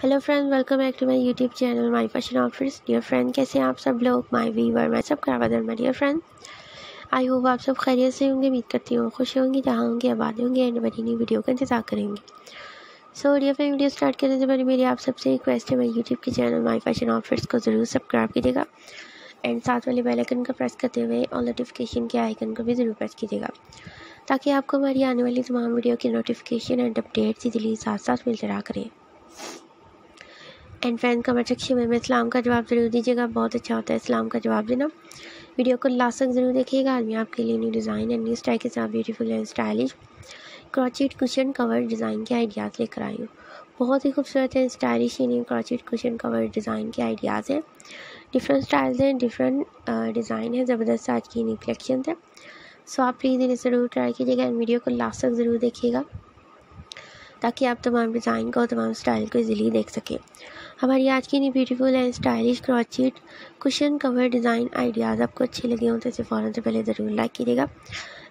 Hello friend welcome back to my YouTube channel my fashion outfits dear friend कैसे हैं आप सब लोग? माय वीवर मैं सब करावादर my dear friend I hope आप सब खैरियत से होंगे, उम्मीद करती हूँ खुश होंगी, जहाँ होंगे, आबाद होंगे एंड बड़ी नई वीडियो का इंतज़ार करेंगे। So dear friend video start करने से पहले मेरी आप सबसे रिक्वेस्ट है मेरे यूट्यूब के चैनल माई फ़ैशन आउटफिट्स को ज़रूर सब्सक्राइब कीजिएगा। एंड साथ वाले बेल आइकन का प्रेस करते हुए और नोटिफिकेशन के आइकन को भी ज़रूर प्रेस कीजिएगा। ताकि आपको हमारी आने वाली तमाम वीडियो की नोटिफिकेशन एंड अपडेट सीधे साथ साथ मिलते रहा करें। एंड फ्रेंड कमेंट सेक्शन में इस्लाम का जवाब ज़रूर दीजिएगा। बहुत अच्छा होता है इस्लाम का जवाब देना। वीडियो को लास्ट तक ज़रूर देखिएगा। आज मैं आपके लिए new design and new style के साथ beautiful and stylish crochet cushion cover design के आइडियाज़ लेकर आई हूँ। बहुत ही खूबसूरत है स्टाइलिश ही new crochet cushion cover design के आइडियाज़ हैं। डिफरेंट स्टाइल्स हैं डिफरेंट डिज़ाइन है, ज़बरदस्त आज की न्यू कलेक्शन है। सो आप प्लीज़ इन्हें ज़रूर ट्राई कीजिएगा एंड वीडियो को लास्ट तक ज़रूर देखिएगा, ताकि आप तमाम डिज़ाइन को, तमाम स्टाइल को इजीली देख सकें। हमारी आज की new beautiful and stylish crochet cushion cover design ideas आपको अच्छे लगे हों तो इसे फ़ौरन से पहले ज़रूर लाइक कीजिएगा।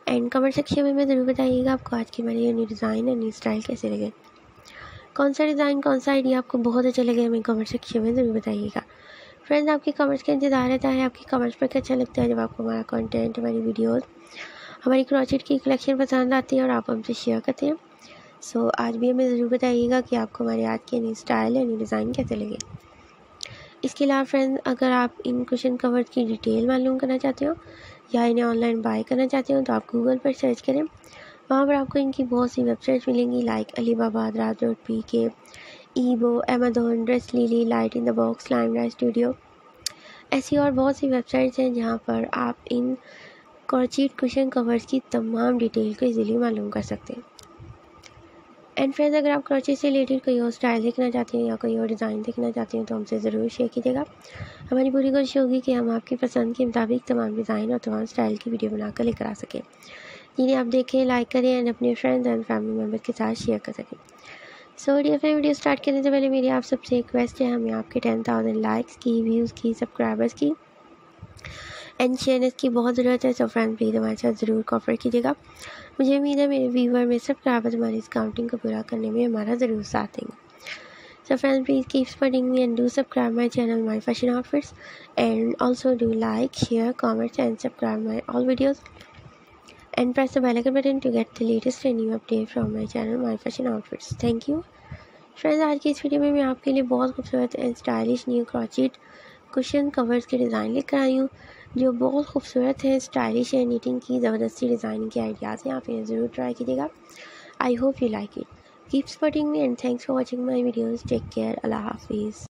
एंड कमेंट सेक्शन में मैं ज़रूर बताइएगा आपको आज की हमारी new design and new style कैसे लगे। कौन सा डिज़ाइन कौन सा आइडिया आपको बहुत अच्छा लगे हमें कमेंट सेक्शन में ज़रूर बताइएगा। फ्रेंड्स आपके कमेंट्स का इंतज़ार रहता है, आपके कमेंट्स पर अच्छा लगता है जब आपको हमारा कंटेंट हमारी वीडियोज़ हमारी क्रॉचिट की कलेक्शन पसंद आती है और आप हमसे शेयर करते हैं। सो so, आज भी हमें ज़रूर बताइएगा कि आपको हमारे आज के नई स्टाइल या नई डिज़ाइन कैसे लगे। इसके अलावा फ्रेंड्स अगर आप इन क्वेश्चन कवर की डिटेल मालूम करना चाहते हो या इन्हें ऑनलाइन बाय करना चाहते हो तो आप गूगल पर सर्च करें। वहाँ पर आपको इनकी बहुत सी वेबसाइट्स मिलेंगी like Alibaba Raj dot P K eBay Amazon Dress Lily Light in the Box Lime Studio ऐसी और बहुत सी वेबसाइट्स हैं जहाँ पर आप इन कॉर्चीट क्वेश्चन कवर्स की तमाम डिटेल को इजीली मालूम कर सकते हैं। एंड फ्रेंड्स अगर आप क्रोचे से रिलेटेड कोई और स्टाइल देखना चाहते हैं या कोई और डिज़ाइन देखना चाहते हैं तो हमसे ज़रूर शेयर कीजिएगा। हमारी पूरी कोशिश होगी कि हम आपकी पसंद के मुताबिक तमाम डिज़ाइन और तमाम स्टाइल की वीडियो बनाकर लेकर आ सकें। जिन्हें आप देखें लाइक करें एंड अपने फ्रेंड्स एंड फैमिली मेंबर के साथ शेयर कर सकें। So dear friend video start करने से पहले मेरी आप सबसे रिक्वेस्ट है। हमें आपके टेन थाउज़ेंड लाइक्स की व्यूज़ की सब्सक्राइबर्स की। एंड शी एन एस की बहुत ज़रूरत है सो फ्रेंड प्लीज़ हमारे साथ ज़रूर कॉफर कीजिएगा। मुझे उम्मीद है मेरे व्यूवर में सब ट्रैवल हमारी इस काउंटिंग को पूरा करने में हमारा ज़रूर साथ देंगे। So friend please keep supporting me and do subscribe my channel my fashion offers and also do like share comments and subscribe my all videos and press the bell icon button to get the latest new update from my channel my fashion outfits thank you friends आज की इस video में मैं आपके लिए बहुत खूबसूरत and stylish new crochet cushion covers के डिज़ाइन लेकर आई हूँ। जो बहुत खूबसूरत है स्टाइलिश है नीटिंग की, ज़बरदस्ती डिज़ाइन के आइडियाज़ हैं, आप इन्हें ज़रूर ट्राई कीजिएगा। I hope you like it keep supporting me and thanks for watching my videos take care अल्लाह हाफिज़